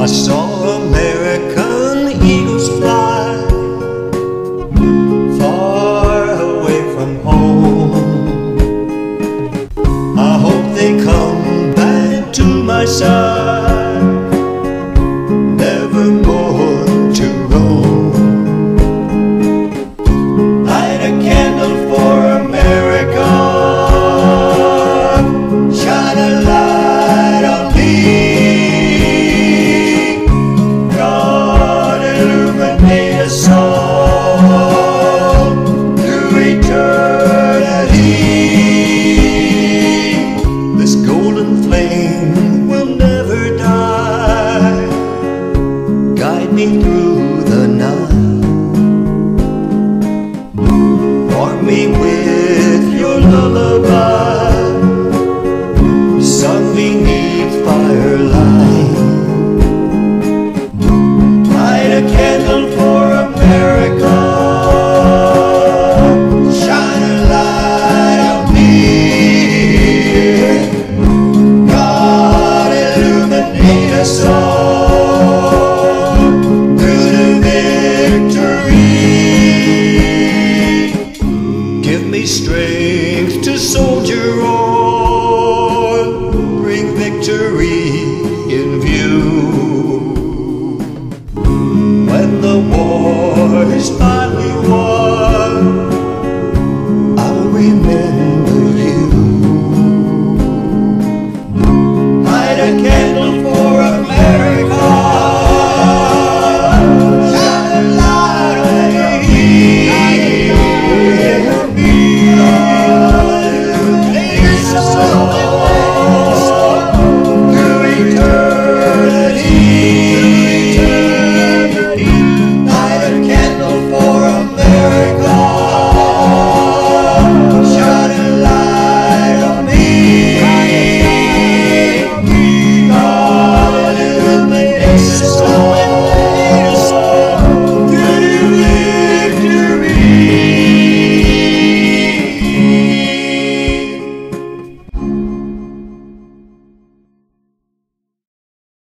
I saw American eagles fly far away from home. I hope they come back to my side. Strength to soldier on,